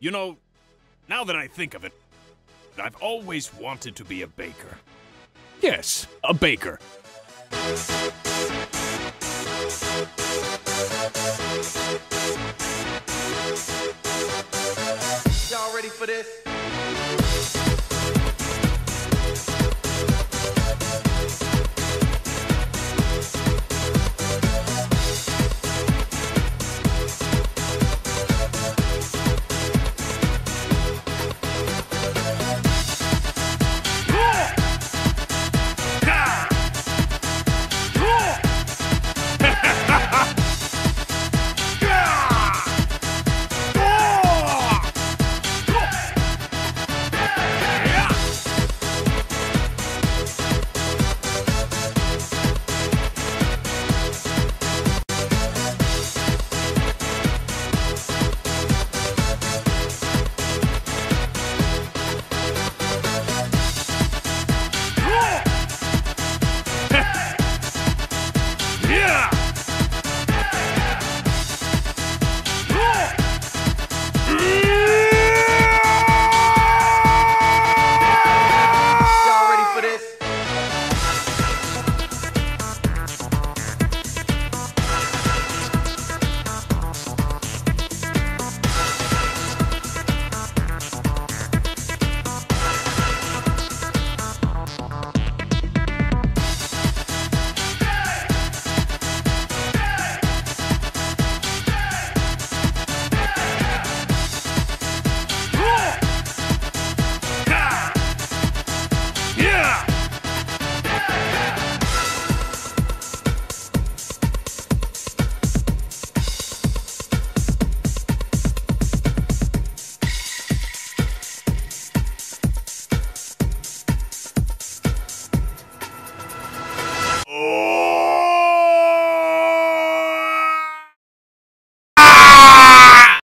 You know, now that I think of it, I've always wanted to be a baker. Yes, a baker. Y'all ready for this?